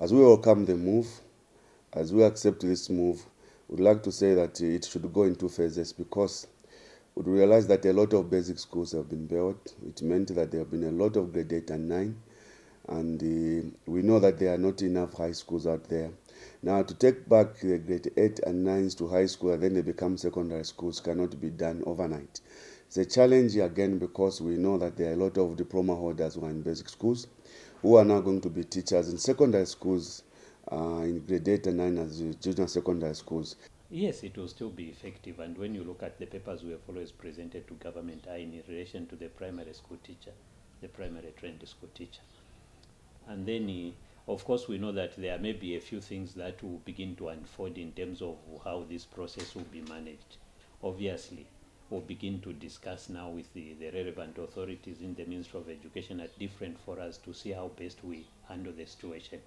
As we welcome the move, as we accept this move, we'd like to say that uh, it should go in two phases because we realize that a lot of basic schools have been built. It meant that there have been a lot of grade 8 and 9, and uh, we know that there are not enough high schools out there. Now, to take back the grade 8 and 9s to high school and then they become secondary schools cannot be done overnight. It's a challenge again because we know that there are a lot of diploma holders who are in basic schools who are now going to be teachers in secondary schools, uh, in grade 8 and 9 as junior secondary schools. Yes, it will still be effective. And when you look at the papers we have always presented to government are in relation to the primary school teacher, the primary trained school teacher. And then, uh, of course, we know that there may be a few things that will begin to unfold in terms of how this process will be managed. Obviously, we'll begin to discuss now with the, the relevant authorities in the Ministry of Education at different forums to see how best we handle the situation.